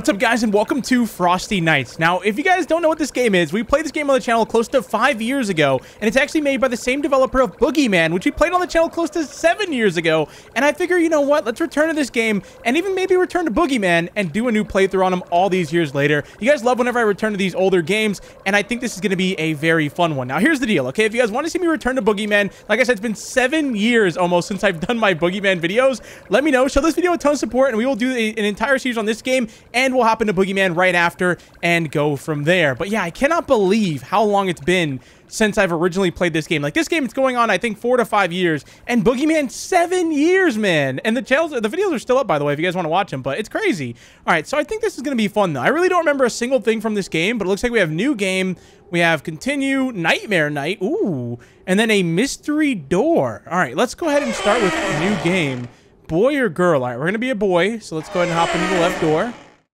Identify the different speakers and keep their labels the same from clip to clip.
Speaker 1: What's up guys and welcome to Frosty Nights. Now, if you guys don't know what this game is, we played this game on the channel close to five years ago, and it's actually made by the same developer of Boogeyman, which we played on the channel close to seven years ago. And I figure, you know what, let's return to this game, and even maybe return to Boogeyman, and do a new playthrough on them all these years later. You guys love whenever I return to these older games, and I think this is going to be a very fun one. Now, here's the deal, okay? If you guys want to see me return to Boogeyman, like I said, it's been seven years almost since I've done my Boogeyman videos. Let me know, show this video a ton of support, and we will do a, an entire series on this game, and we'll hop into Boogeyman right after and go from there. But yeah, I cannot believe how long it's been since I've originally played this game. Like this game is going on, I think, four to five years, and Boogeyman seven years, man. And the channels, the videos are still up, by the way, if you guys want to watch them. But it's crazy. All right, so I think this is gonna be fun though. I really don't remember a single thing from this game, but it looks like we have new game. We have continue Nightmare Night, ooh, and then a mystery door. All right, let's go ahead and start with new game. Boy or girl? All right, we're gonna be a boy, so let's go ahead and hop into the left door.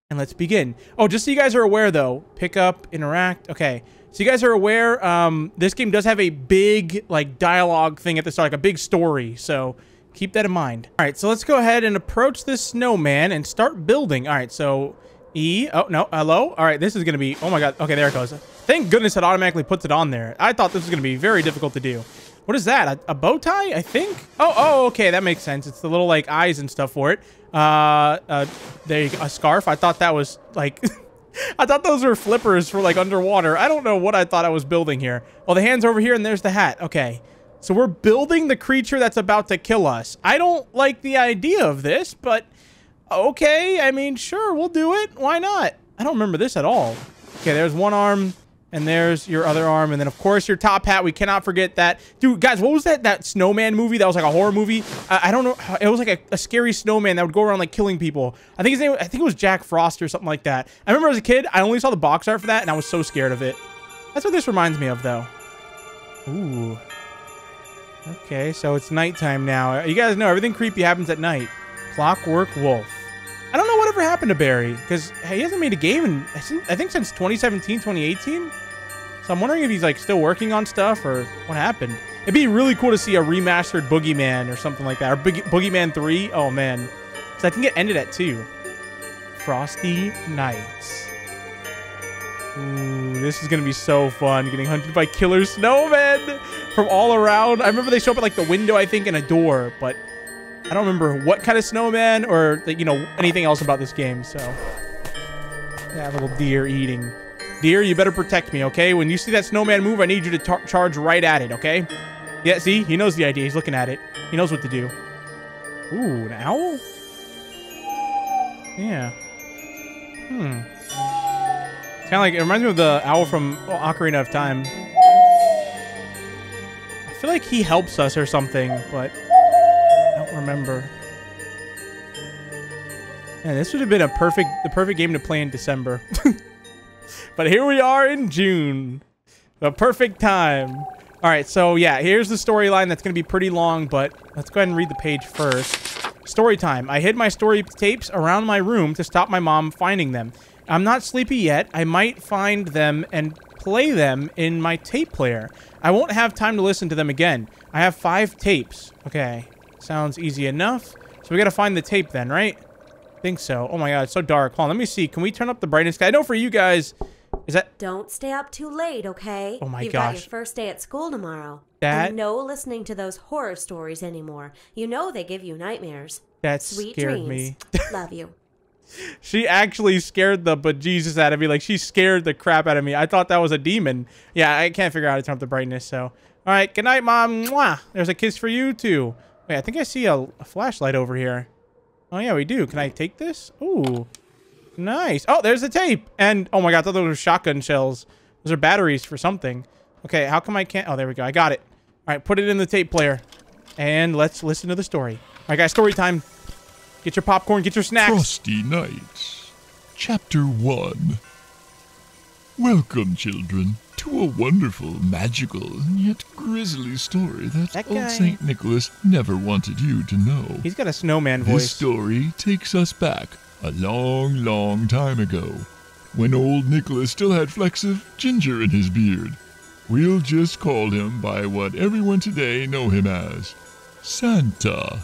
Speaker 1: And let's begin. Oh, just so you guys are aware, though, pick up, interact. Okay, so you guys are aware, um, this game does have a big, like, dialogue thing at the start, like a big story. So keep that in mind. All right, so let's go ahead and approach this snowman and start building. All right, so E. Oh, no, hello? All right, this is going to be, oh my god. Okay, there it goes. Thank goodness it automatically puts it on there. I thought this was going to be very difficult to do. What is that? A, a, bow tie, I think? Oh, oh, okay. That makes sense. It's the little, like, eyes and stuff for it. Uh, uh, there you go. A scarf. I thought that was, like... I thought those were flippers for, like, underwater. I don't know what I thought I was building here. Well, the hand's over here, and there's the hat. Okay. So we're building the creature that's about to kill us. I don't like the idea of this, but... Okay, I mean, sure, we'll do it. Why not? I don't remember this at all. Okay, there's one arm. And there's your other arm. And then, of course, your top hat. We cannot forget that. Dude, guys, what was that that snowman movie that was like a horror movie? I, don't know. It was like a, a, scary snowman that would go around like killing people. I think his name, I think it was Jack Frost or something like that. I remember as a kid, I only saw the box art for that, and I was so scared of it. That's what this reminds me of, though. Ooh. Okay, so it's nighttime now. You guys know everything creepy happens at night. Clockwork Wolf. Whatever happened to Barry, because he hasn't made a game in, I think, since 2017, 2018. So I'm wondering if he's like still working on stuff or what happened. It'd be really cool to see a remastered Boogeyman or something like that. Or Boogeyman 3. Oh, man. Because I think it ended at 2. Frosty Nights. Ooh, this is going to be so fun. Getting hunted by killer snowmen from all around. I remember they show up at like the window, I think, and a door. But I don't remember what kind of snowman or, you know, anything else about this game. So, yeah, little deer eating. Deer, you better protect me, okay? When you see that snowman move, I need you to charge right at it, okay? Yeah, see? He knows the idea. He's looking at it. He knows what to do. Ooh, an owl? Yeah. Hmm. It's kind of like, it reminds me of the owl from Ocarina of Time. I feel like he helps us or something, but remember. Yeah, this would have been a perfect, the perfect game to play in December. But here we are in June. The perfect time. All right, so yeah, here's the storyline. That's going to be pretty long, but let's go ahead and read the page first. Story time. I hid my story tapes around my room to stop my mom finding them. I'm not sleepy yet. I might find them and play them in my tape player. I won't have time to listen to them again. I have five tapes. Okay, sounds easy enough. So we got to find the tape then, right? I think so. Oh my god, it's so dark. Hold on, let me see. Can we turn up the brightness? I know for you guys, is that?
Speaker 2: Don't stay up too late, okay?
Speaker 1: Oh my
Speaker 2: You've
Speaker 1: gosh.
Speaker 2: got your first day at school tomorrow.
Speaker 1: That.
Speaker 2: And no listening to those horror stories anymore. You know they give you nightmares.
Speaker 1: That
Speaker 2: Sweet
Speaker 1: scared
Speaker 2: dreams.
Speaker 1: me.
Speaker 2: Love you.
Speaker 1: She actually scared the bejesus out of me. Like she scared the crap out of me. I thought that was a demon. Yeah, I can't figure out how to turn up the brightness. So, all right. Good night, mom. Mwah. There's a kiss for you too. Wait, I think I see a, a flashlight over here. Oh yeah, we do. Can I take this? Ooh. Nice. Oh, there's the tape. And, oh my god, I thought those were shotgun shells. Those are batteries for something. Okay, how come I can't? Oh, there we go. I got it. All right, put it in the tape player. And let's listen to the story. All right, guys, story time. Get your popcorn, get your snacks.
Speaker 3: Frosty Nights, Chapter 1. Welcome, children, to a wonderful, magical, yet grisly story that,
Speaker 1: That
Speaker 3: old St. Nicholas never wanted you to know.
Speaker 1: He's got a snowman voice.
Speaker 3: This story takes us back a long, long time ago, when old Nicholas still had flecks of ginger in his beard. We'll just call him by what everyone today know him as Santa.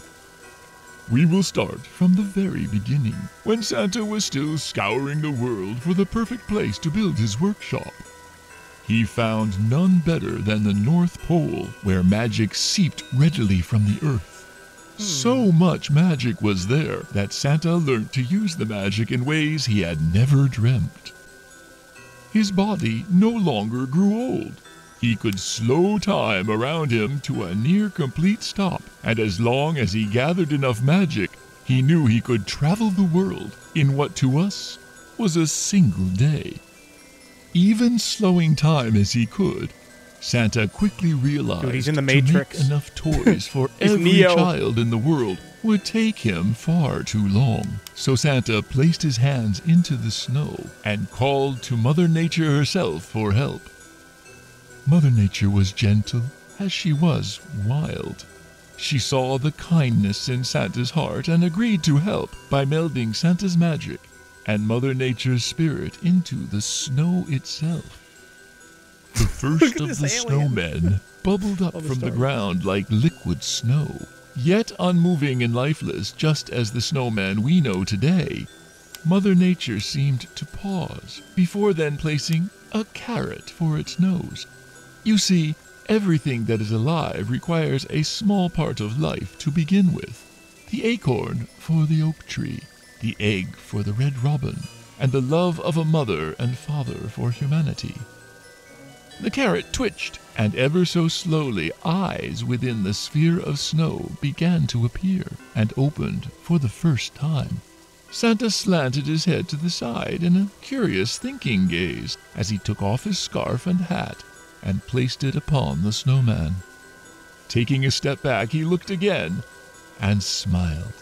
Speaker 3: We will start from the very beginning, when Santa was still scouring the world for the perfect place to build his workshop. He found none better than the North Pole, where magic seeped readily from the earth. So hmm. much magic was there that Santa learnt to use the magic in ways he had never dreamt. His body no longer grew old. He could slow time around him to a near complete stop, and as long as he gathered enough magic, he knew he could travel the world in what to us was a single day. Even slowing time as he could, Santa quickly realized
Speaker 1: Dude, he's in the
Speaker 3: to make enough toys for every
Speaker 1: Neo.
Speaker 3: child in the world would take him far too long. So Santa placed his hands into the snow and called to Mother Nature herself for help. Mother Nature was gentle as she was wild. She saw the kindness in Santa's heart and agreed to help by melding Santa's magic and Mother Nature's spirit into the snow itself. The first of the snowmen bubbled up from the ground like liquid snow, yet unmoving and lifeless, just as the snowman we know today. Mother Nature seemed to pause before then placing a carrot for its nose. You see, everything that is alive requires a small part of life to begin with. The acorn for the oak tree, the egg for the red robin, and the love of a mother and father for humanity. The carrot twitched, and ever so slowly eyes within the sphere of snow began to appear and opened for the first time. Santa slanted his head to the side in a curious thinking gaze as he took off his scarf and hat and placed it upon the snowman. Taking a step back, he looked again and smiled.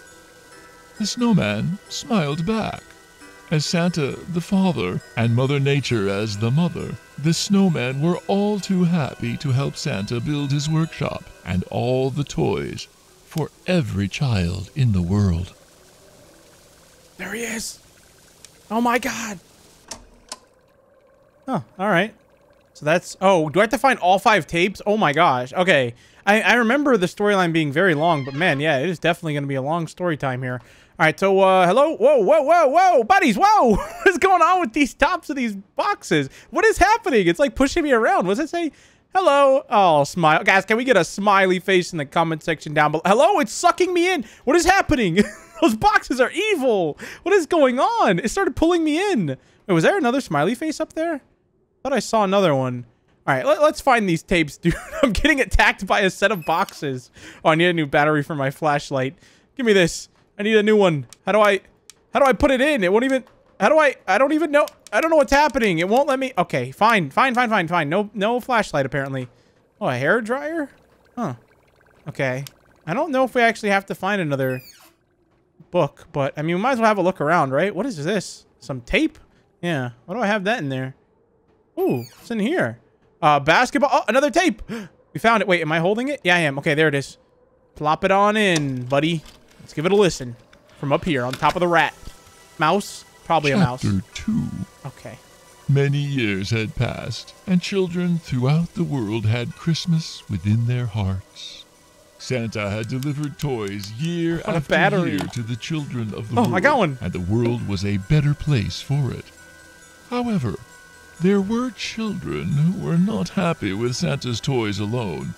Speaker 3: The snowman smiled back. As Santa the father and Mother Nature as the mother, the snowmen were all too happy to help Santa build his workshop and all the toys for every child in the world.
Speaker 1: There he is. Oh my god. Oh, all right. So that's. Oh, do I have to find all five tapes? Oh my gosh. Okay. I, I remember the storyline being very long, but man, yeah, it is definitely going to be a long story time here. All right, so uh, hello, whoa, whoa, whoa, whoa, buddies, whoa! What's going on with these tops of these boxes? What is happening? It's like pushing me around. What's it say? Hello. Oh, smile, guys. Can we get a smiley face in the comment section down below? Hello, it's sucking me in. What is happening? Those boxes are evil. What is going on? It started pulling me in. Wait, was there another smiley face up there? Thought I saw another one. All right, let, us find these tapes, dude. I'm getting attacked by a set of boxes. Oh, I need a new battery for my flashlight. Give me this. I need a new one. How do I, how do I put it in? It won't even. How do I? I don't even know. I don't know what's happening. It won't let me. Okay, fine, fine, fine, fine, fine. No, no flashlight apparently. Oh, a hair dryer? Huh. Okay. I don't know if we actually have to find another book, but I mean, we might as well have a look around, right? What is this? Some tape? Yeah. What do I have that in there? Ooh, what's in here? Uh, basketball. Oh, another tape. We found it. Wait, am I holding it? Yeah, I am. Okay, there it is. Plop it on in, buddy. Let's give it a listen. From up here, on top of the rat. Mouse? Probably a mouse.
Speaker 3: Chapter 2
Speaker 1: Okay.
Speaker 3: Many years had passed, and children throughout the world had Christmas within their hearts. Santa had delivered toys year after
Speaker 1: battery.
Speaker 3: year to the children of the
Speaker 1: Oh,
Speaker 3: world.
Speaker 1: I got one.
Speaker 3: And the world was a better place for it. However, there were children who were not happy with Santa's toys alone,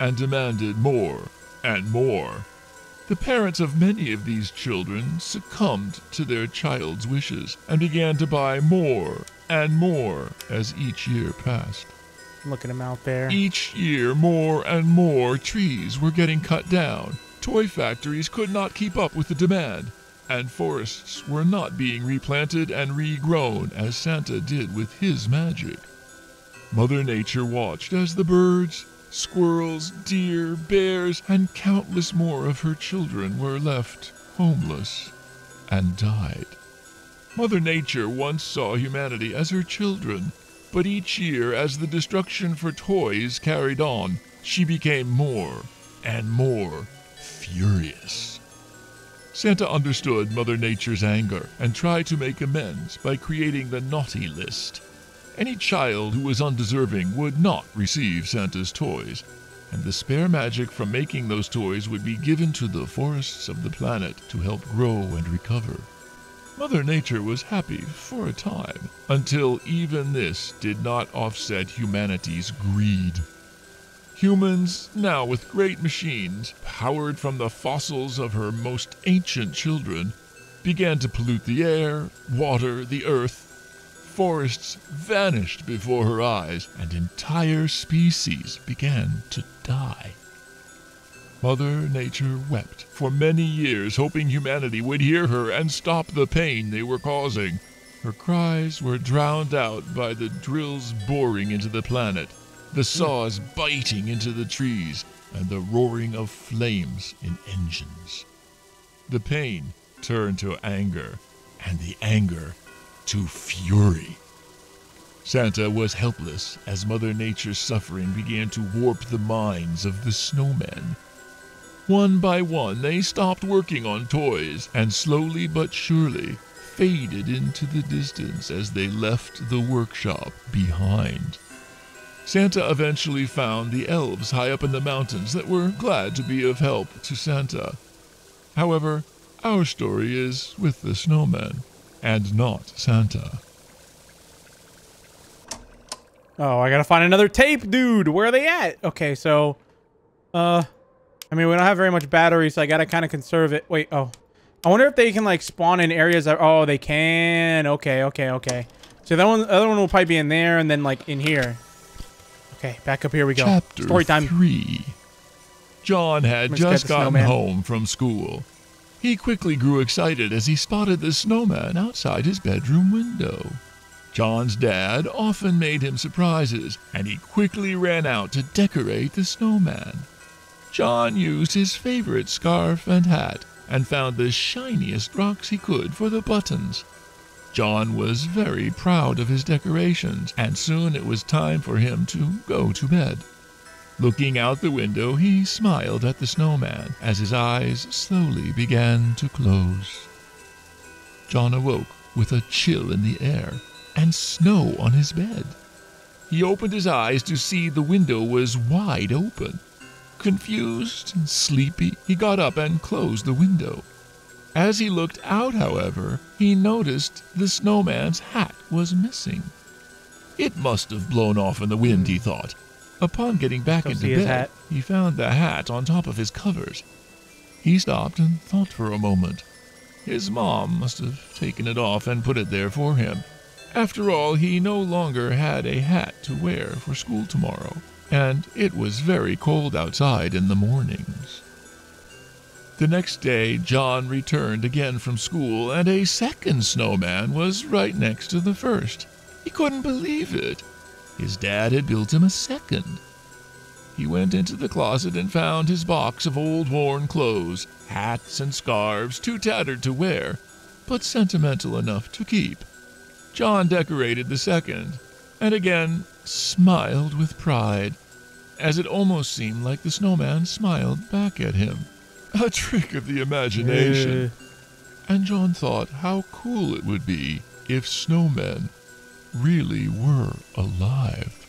Speaker 3: and demanded more and more. The parents of many of these children succumbed to their child's wishes and began to buy more and more as each year passed.
Speaker 1: Look at him out there.
Speaker 3: Each year, more and more trees were getting cut down. Toy factories could not keep up with the demand, and forests were not being replanted and regrown as Santa did with his magic. Mother Nature watched as the birds, squirrels, deer, bears, and countless more of her children were left homeless and died. Mother Nature once saw humanity as her children, but each year, as the destruction for toys carried on, she became more and more furious. Santa understood Mother Nature's anger and tried to make amends by creating the naughty list. Any child who was undeserving would not receive Santa's toys. and the spare magic from making those toys would be given to the forests of the planet to help grow and recover. Mother Nature was happy for a time, until even this did not offset humanity's greed. Humans, now with great machines, powered from the fossils of her most ancient children, began to pollute the air, water, the earth. Forests vanished before her eyes, and entire species began to die. Mother Nature wept for many years, hoping humanity would hear her and stop the pain they were causing. Her cries were drowned out by the drills boring into the planet, the saws biting into the trees, and the roaring of flames in engines. The pain turned to anger, and the anger to fury. Santa was helpless as Mother Nature's suffering began to warp the minds of the snowmen. One by one, they stopped working on toys and slowly but surely faded into the distance as they left the workshop behind. Santa eventually found the elves high up in the mountains that were glad to be of help to Santa. However, our story is with the snowman and not Santa.
Speaker 1: Oh, I gotta find another tape, dude. Where are they at? Okay, so, uh, I mean, we don't have very much battery, so I gotta kind of conserve it. Wait, oh. I wonder if they can, like, spawn in areas that... Oh, they can. Okay, okay, okay. So that one, the other one will probably be in there and then, like, in here. Okay, back up here we go.
Speaker 3: Chapter
Speaker 1: Story time.
Speaker 3: 3 John had just gotten
Speaker 1: snowman.
Speaker 3: home from school. He quickly grew excited as he spotted the snowman outside his bedroom window. John's dad often made him surprises, and he quickly ran out to decorate the snowman. John used his favorite scarf and hat and found the shiniest rocks he could for the buttons. John was very proud of his decorations, and soon it was time for him to go to bed. Looking out the window, he smiled at the snowman as his eyes slowly began to close. John awoke with a chill in the air and snow on his bed. He opened his eyes to see the window was wide open. Confused and sleepy, he got up and closed the window. As he looked out, however, he noticed the snowman's hat was missing. It must have blown off in the wind, he thought. Upon getting back
Speaker 1: Go
Speaker 3: into bed,
Speaker 1: hat.
Speaker 3: he found the hat on top of his covers. He stopped and thought for a moment. His mom must have taken it off and put it there for him. After all, he no longer had a hat to wear for school tomorrow, and it was very cold outside in the mornings. The next day, John returned again from school, and a second snowman was right next to the first. He couldn't believe it. His dad had built him a second. He went into the closet and found his box of old worn clothes, hats and scarves, too tattered to wear, but sentimental enough to keep. John decorated the second, and again smiled with pride, as it almost seemed like the snowman smiled back at him. A trick of the imagination. And John thought how cool it would be if snowmen really were alive.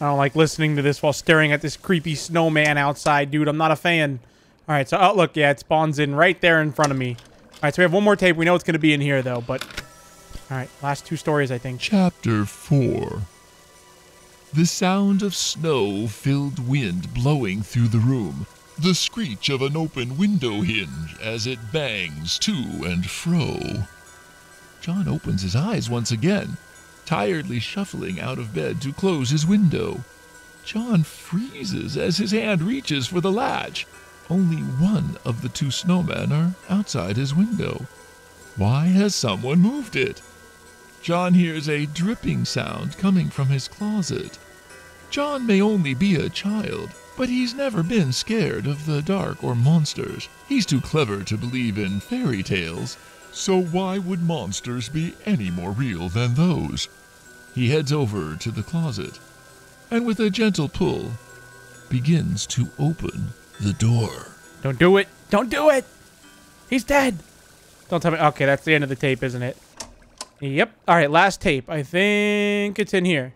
Speaker 1: I don't like listening to this while staring at this creepy snowman outside, dude. I'm not a fan. All right, so, oh, look, yeah, it spawns in right there in front of me. All right, so we have one more tape. We know it's going to be in here, though, but... All right, last two stories, I think.
Speaker 3: Chapter 4 The sound of snow filled wind blowing through the room, the screech of an open window hinge as it bangs to and fro. John opens his eyes once again, tiredly shuffling out of bed to close his window. John freezes as his hand reaches for the latch. Only one of the two snowmen are outside his window. Why has someone moved it? John hears a dripping sound coming from his closet. John may only be a child, but he's never been scared of the dark or monsters. He's too clever to believe in fairy tales. So why would monsters be any more real than those? He heads over to the closet and with a gentle pull begins to open the door.
Speaker 1: Don't do it. Don't do it. He's dead. Don't tell me. Okay, that's the end of the tape, isn't it? Yep. All right, last tape. I think it's in here.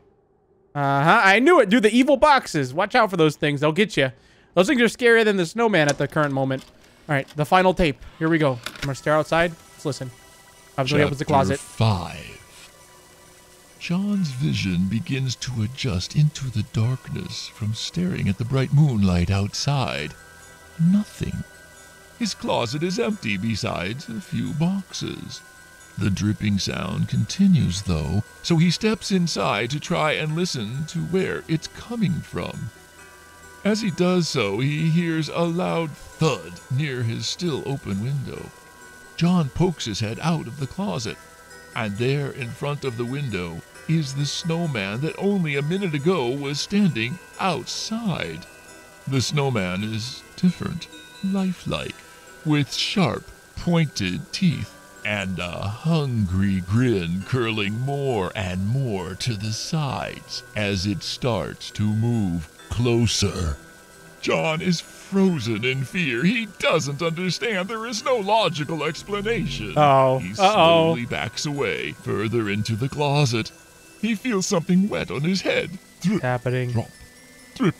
Speaker 1: Uh-huh. I knew it. Dude, the evil boxes. Watch out for those things. They'll get you. Those things are scarier than the snowman at the current moment. All right, the final tape. Here we go. I'm going to stare outside. Let's listen. Obviously, opens the closet.
Speaker 3: Five. John's vision begins to adjust into the darkness from staring at the bright moonlight outside. Nothing. His closet is empty besides a few boxes. The dripping sound continues, though, so he steps inside to try and listen to where it's coming from. As he does so, he hears a loud thud near his still open window. John pokes his head out of the closet, and there in front of the window is the snowman that only a minute ago was standing outside. The snowman is different, lifelike, with sharp, pointed teeth and a hungry grin curling more and more to the sides as it starts to move closer. John is frozen in fear. He doesn't understand. There is no logical explanation.
Speaker 1: Oh,
Speaker 3: He
Speaker 1: uh-oh.
Speaker 3: slowly backs away, further into the closet. He feels something wet on his head. Drip,
Speaker 1: happening?
Speaker 3: drop, drip,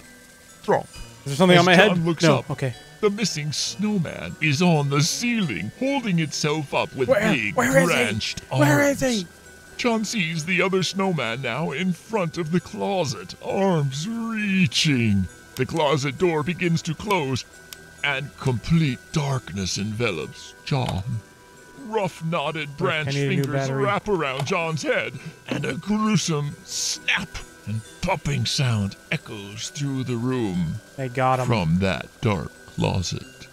Speaker 3: drop.
Speaker 1: Is there something
Speaker 3: As
Speaker 1: on my
Speaker 3: John
Speaker 1: head?
Speaker 3: looks
Speaker 1: no.
Speaker 3: up,
Speaker 1: Okay.
Speaker 3: The missing snowman is on the ceiling, holding itself up with
Speaker 1: Where-
Speaker 3: big,
Speaker 1: where is he?
Speaker 3: branched arms.
Speaker 1: Where is he?
Speaker 3: John sees the other snowman now in front of the closet, arms reaching. The closet door begins to close, and complete darkness envelops John. Rough knotted branch
Speaker 1: need a new
Speaker 3: fingers wrap around John's head, and a gruesome snap and popping sound echoes through the room
Speaker 1: They got him.
Speaker 3: from that dark closet.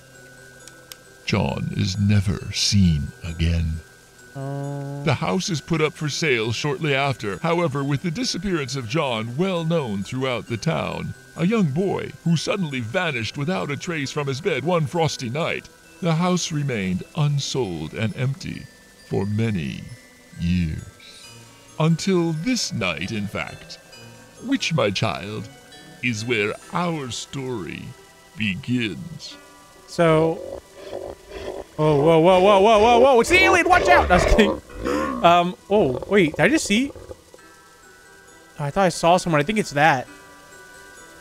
Speaker 3: John is never seen again.
Speaker 1: Oh.
Speaker 3: The house is put up for sale shortly after. However, with the disappearance of John well known throughout the town, a young boy who suddenly vanished without a trace from his bed one frosty night, the house remained unsold and empty for many years. Until this night, in fact, which, my child, is where our story begins.
Speaker 1: So. Oh, whoa, whoa, whoa, whoa, whoa, whoa! It's the alien! Watch out! I was kidding. Um. Oh, wait. Did I just see? I thought I saw someone. I think it's that.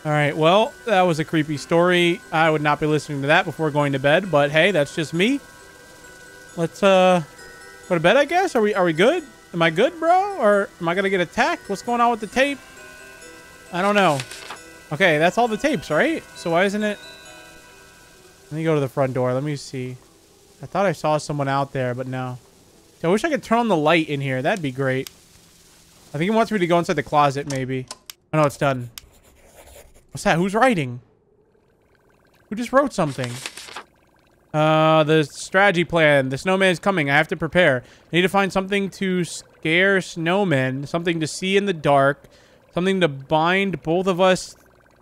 Speaker 1: All right. Well, that was a creepy story. I would not be listening to that before going to bed. But hey, that's just me. Let's uh go to bed. I guess. Are we? Are we good? Am I good, bro? Or am I gonna get attacked? What's going on with the tape? I don't know. Okay, that's all the tapes, right? So why isn't it? Let me go to the front door. Let me see. I thought I saw someone out there, but no. I wish I could turn on the light in here. That'd be great. I think he wants me to go inside the closet, maybe. Oh, no, it's done. What's that? Who's writing? Who just wrote something? Uh, the strategy plan. The snowman is coming. I have to prepare. I need to find something to scare snowmen. Something to see in the dark. Something to bind both of us,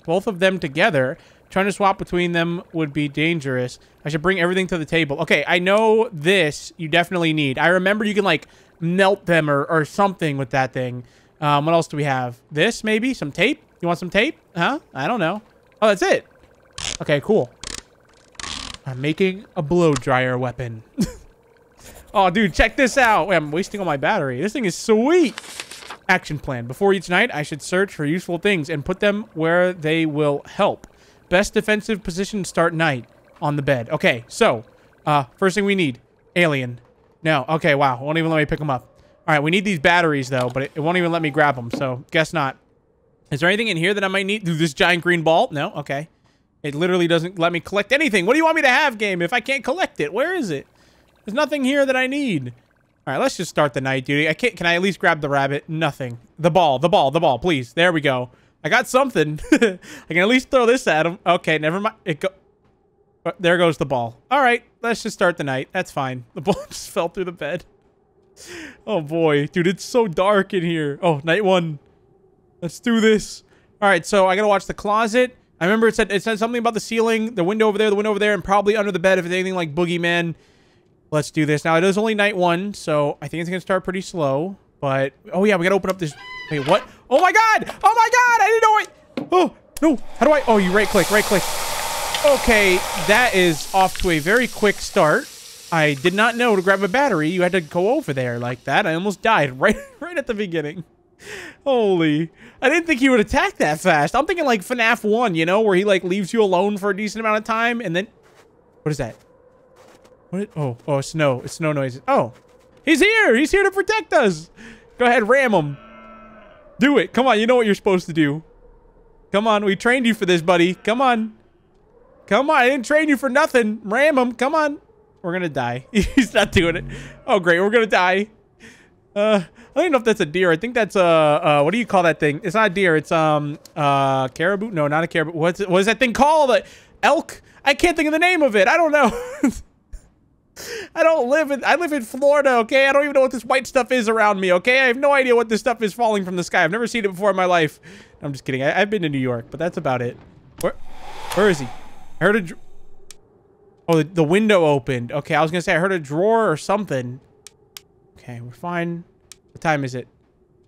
Speaker 1: both of them together. Trying to swap between them would be dangerous. I should bring everything to the table. Okay, I know this you definitely need. I remember you can, like, melt them or, or something with that thing. Um, what else do we have? This, maybe? Some tape? You want some tape? Huh? I don't know. Oh, that's it. Okay, cool. I'm making a blow dryer weapon. oh, dude, check this out. Wait, I'm wasting all my battery. This thing is sweet. Action plan. Before each night, I should search for useful things and put them where they will help. Best defensive position start night on the bed. Okay, so, uh, first thing we need, alien. No, okay, wow, won't even let me pick them up. All right, we need these batteries though, but it, it won't even let me grab them, so guess not. Is there anything in here that I might need? This giant green ball? No, okay. It literally doesn't let me collect anything. What do you want me to have, game, if I can't collect it? Where is it? There's nothing here that I need. All right, let's just start the night duty. I can't. Can I at least grab the rabbit? Nothing. The ball. The ball. The ball. Please. There we go. I got something. I can at least throw this at him. Okay, never mind. It go. uh, There goes the ball. All right, let's just start the night. That's fine. The ball just fell through the bed. Oh boy, dude, it's so dark in here. Oh, night one. Let's do this. All right, so I gotta watch the closet. I remember it said it said something about the ceiling, the window over there, the window over there, and probably under the bed if it's anything like Boogeyman. Let's do this. Now, it is only night one, so I think it's to start pretty slow. But, oh yeah, we got to open up this. Wait, what? Oh my god! Oh my god! I didn't know it! Oh, no. How do I? Oh, you right click, right click. Okay, that is off to a very quick start. I did not know to grab a battery. You had to go over there like that. I almost died right, right at the beginning. Holy. I didn't think he would attack that fast. I'm thinking like FNAF 1, you know, where he like leaves you alone for a decent amount of time and then... What is that? What? Is, oh, oh, snow. It's snow noises. Oh, he's here. He's here to protect us. Go ahead, ram him. Do it. Come on, you know what you're supposed to do. Come on, we trained you for this, buddy. Come on. Come on, I didn't train you for nothing. Ram him. Come on. We're gonna die. He's not doing it. Oh, great. We're gonna die. Uh, I don't even know if that's a deer. I think that's a, uh, what do you call that thing? It's not a deer. It's, um, uh, caribou? No, not a caribou. What's, it, what is that thing called? Elk? I can't think of the name of it. I don't know. I don't live in, I live in Florida, okay? I don't even know what this white stuff is around me, okay? I have no idea what this stuff is falling from the sky. I've never seen it before in my life. I'm just kidding. I, have been to New York, but that's about it. Where, where is he? I heard a, oh, the, the window opened. Okay, I was gonna say I heard a drawer or something. Okay, we're fine. What time is it?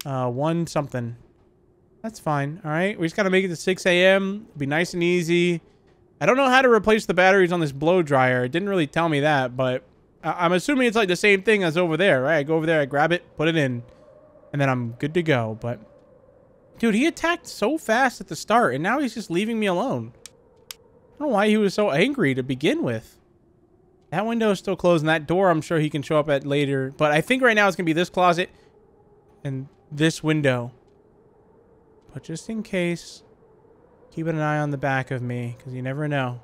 Speaker 1: Uh, one something. That's fine. All right, we just gotta make it to 6 a.m. Be nice and easy. I don't know how to replace the batteries on this blow dryer. It didn't really tell me that, but I I'm assuming it's like the same thing as over there, right? I go over there, I grab it, put it in, and then I'm good to go. But, dude, he attacked so fast at the start, and now he's just leaving me alone. I don't know why he was so angry to begin with. That window is still closed, and that door I'm sure he can show up at later. But I think right now it's going to be this closet and this window. But just in case, keep an eye on the back of me, because you never know.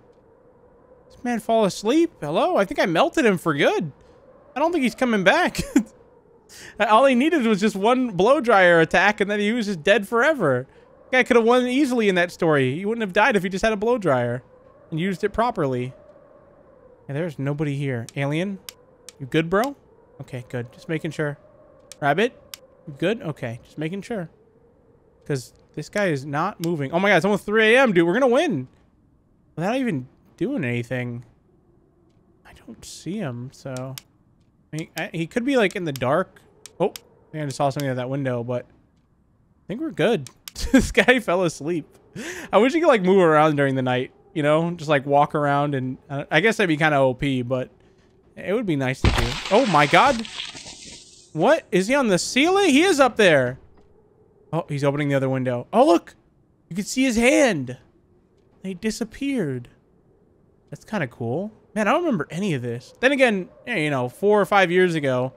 Speaker 1: This man fall asleep? Hello? I think I melted him for good. I don't think he's coming back. All he needed was just one blow dryer attack, and then he was just dead forever. Guy could have won easily in that story. He wouldn't have died if he just had a blow dryer and used it properly. And there's nobody here. Alien? You good, bro? Okay, good. Just making sure. Rabbit? Good? Okay, just making sure. Because this guy is not moving. Oh my god, it's almost 3 a.m., dude. We're going to win. Without even doing anything. I don't see him, so... I mean, I, he could be, like, in the dark. Oh, I I just saw something at that window, but... I think we're good. this guy fell asleep. I wish he could, like, move around during the night you know, just like walk around and uh, I guess that'd be kind of OP, but it would be nice to do. Oh my God. What? Is he on the ceiling? He is up there. Oh, he's opening the other window. Oh, look. You can see his hand. They disappeared. That's kind of cool. Man, I don't remember any of this. Then again, eh, you know, four or five years ago,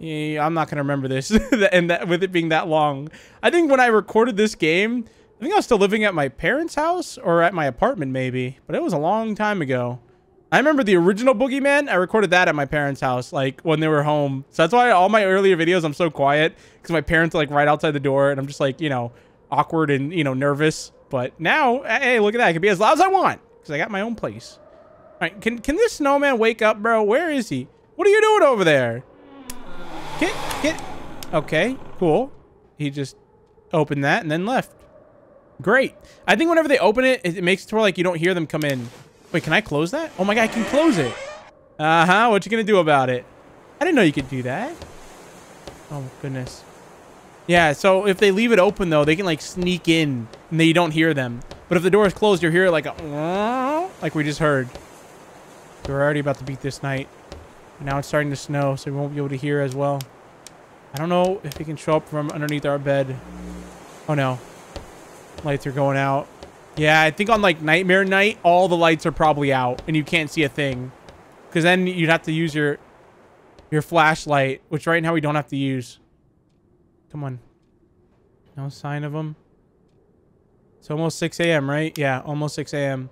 Speaker 1: eh, I'm not going to remember this. and that, with it being that long. I think when I recorded this game, I think I was still living at my parents' house or at my apartment maybe, but it was a long time ago. I remember the original Boogeyman. I recorded that at my parents' house, like when they were home. So that's why all my earlier videos, I'm so quiet because my parents are like right outside the door and I'm just like, you know, awkward and, you know, nervous. But now, hey, look at that. I can be as loud as I want because I got my own place. All right, can, can this snowman wake up, bro? Where is he? What are you doing over there? Get, get. Okay, cool. He just opened that and then left. Great. I think whenever they open it, it makes it to where like you don't hear them come in. Wait, can I close that? Oh my god, I can close it. Uh-huh. What you gonna do about it? I didn't know you could do that. Oh goodness. Yeah, so if they leave it open though, they can like sneak in and you don't hear them. But if the door is closed, you hear like a like we just heard. we're already about to beat this night. Now it's starting to snow, so we won't be able to hear as well. I don't know if he can show up from underneath our bed. Oh no. Lights are going out. Yeah, I think on like Nightmare Night, all the lights are probably out and you can't see a thing. Because then you'd have to use your your flashlight, which right now we don't have to use. Come on. No sign of them. It's almost 6 a.m., right? Yeah, almost 6 a.m.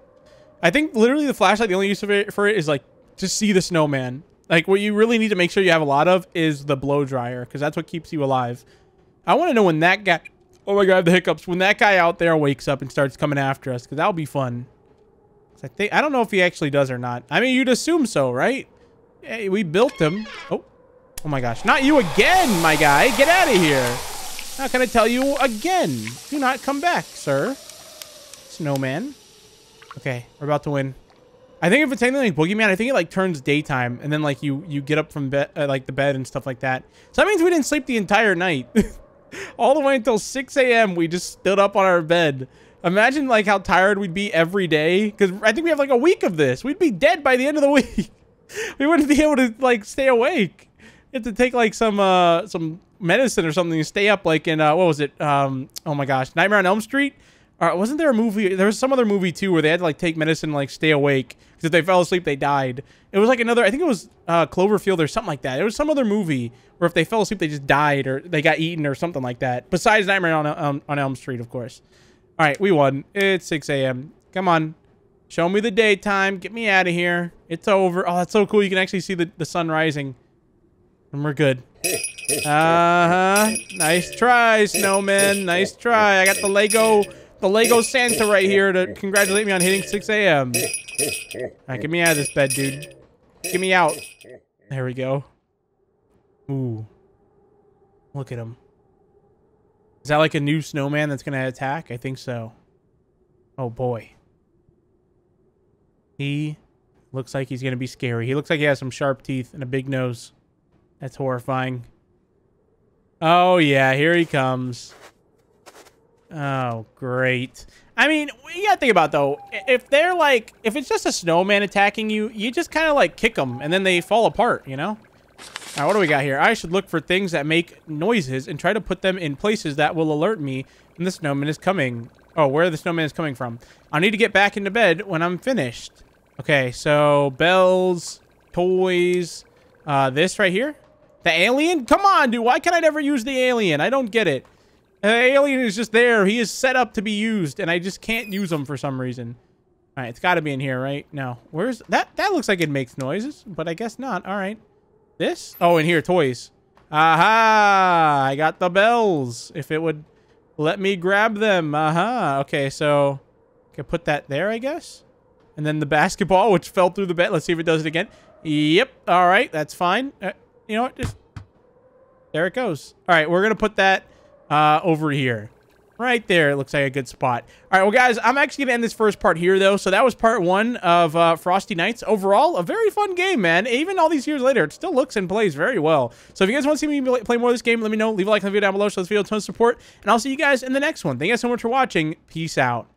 Speaker 1: I think literally the flashlight, the only use of it for it is like to see the snowman. Like what you really need to make sure you have a lot of is the blow dryer because that's what keeps you alive. I want to know when that guy Oh my god, the hiccups. When that guy out there wakes up and starts coming after us, because that'll be fun. I think I don't know if he actually does or not. I mean, you'd assume so, right? Hey, we built him. Oh, oh my gosh. Not you again, my guy. Get out of here. Can I tell you again? Do not come back, sir. Snowman. Okay, we're about to win. I think if it's anything like Boogeyman, I think it like turns daytime and then like you you get up from bed uh, like the bed and stuff like that. So that means we didn't sleep the entire night. all the way until 6 a.m. We just stood up on our bed. Imagine like how tired we'd be every day. Because I think we have like a week of this. We'd be dead by the end of the week. we wouldn't be able to like stay awake. Have to take like some uh some medicine or something to stay up, like in uh, what was it? Um, oh my gosh, Nightmare on Elm Street. Uh, wasn't there a movie? There was some other movie too where they had to like take medicine, and, like stay awake because if they fell asleep, they died. It was like another. I think it was uh, Cloverfield or something like that. It was some other movie where if they fell asleep, they just died or they got eaten or something like that. Besides Nightmare on um, on Elm Street, of course. All right, we won. It's 6 a.m. Come on, show me the daytime. Get me out of here. It's over. Oh, that's so cool. You can actually see the the sun rising, and we're good. Uh-huh. Nice try, snowman. Nice try. I got the Lego the Lego Santa right here to congratulate me on hitting 6 a.m. All right, get me out of this bed, dude. Get me out. There we go. Ooh. Look at him. Is that like a new snowman that's going to attack? I think so. Oh, boy. He looks like he's going to be scary. He looks like he has some sharp teeth and a big nose. That's horrifying. Oh, yeah, here he comes. Oh, great. I mean, you gotta think about though. If they're like, if it's just a snowman attacking you, you just kind of like kick them and then they fall apart, you know? Right, what do we got here? I should look for things that make noises and try to put them in places that will alert me when the snowman is coming. Oh, where the snowman is coming from. I need to get back into bed when I'm finished. Okay, so bells, toys, uh, this right here. The alien? Come on, dude. Why can I never use the alien? I don't get it. The alien is just there. He is set up to be used, and I just can't use him for some reason. All right, it's got to be in here, right? No. Where's that? That looks like it makes noises, but I guess not. All right. This? Oh, in here, toys. Aha! I got the bells. If it would let me grab them. Aha. Okay, so I can put that there, I guess. And then the basketball, which fell through the bed. Let's see if it does it again. Yep. All right, that's fine. Uh, you know what? Just there it goes. All right, we're gonna put that uh, over here. Right there, it looks like a good spot. All right, well, guys, I'm actually going to end this first part here, though. So that was part one of uh, Frosty Nights. Overall, a very fun game, man. Even all these years later, it still looks and plays very well. So if you guys want to see me play more of this game, let me know. Leave a like on the video down below. Show this video a ton of support. And I'll see you guys in the next one. Thank you guys so much for watching. Peace out.